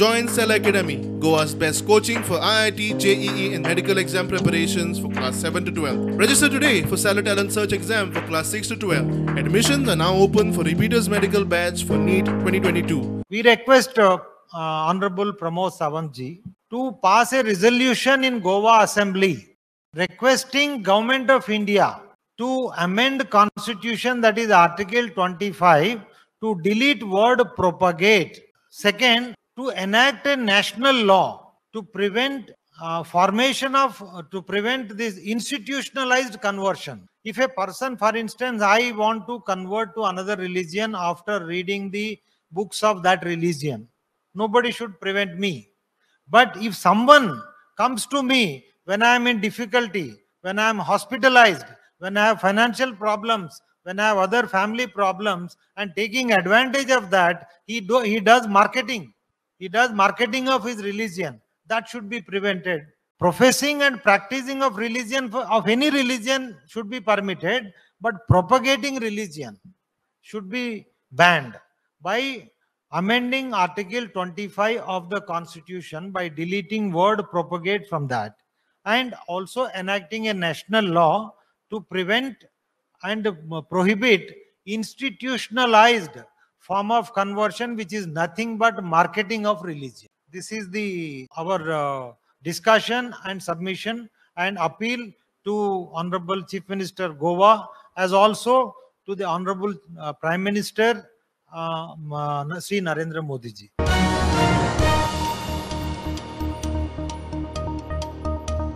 Join Cell Academy, Goa's best coaching for IIT, JEE, and medical exam preparations for class 7 to 12. Register today for Salad Talent Search exam for class 6 to 12. Admissions are now open for repeaters medical batch for NEET 2022. We request uh, uh, Honorable Pramod Sawantji to pass a resolution in Goa Assembly requesting Government of India to amend Constitution that is Article 25 to delete word propagate. Second, to enact a national law to prevent uh, formation of uh, to prevent this institutionalized conversion. If a person for instance i want to convert to another religion after reading the books of that religion nobody should prevent me. But if someone comes to me when i am in difficulty when i am hospitalized when i have financial problems when i have other family problems and taking advantage of that he do he does marketing he does marketing of his religion. That should be prevented. Professing and practicing of religion of any religion should be permitted but propagating religion should be banned. By amending article 25 of the constitution by deleting word propagate from that and also enacting a national law to prevent and prohibit institutionalized form of conversion which is nothing but marketing of religion. This is the our uh, discussion and submission and appeal to honorable chief minister goa as also to the honorable uh, prime minister uh, Sri narendra modi ji